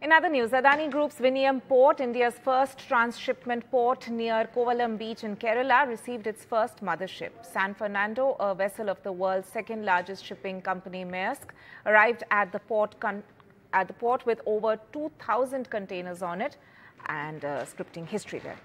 In other news, Adani Group's Vizhinjam Port, India's first transshipment port near Kovalam Beach in Kerala, received its first mothership. San Fernando, a vessel of the world's second largest shipping company Maersk, arrived at the port at the port with over 2,000 containers on it and uh, scripting history there.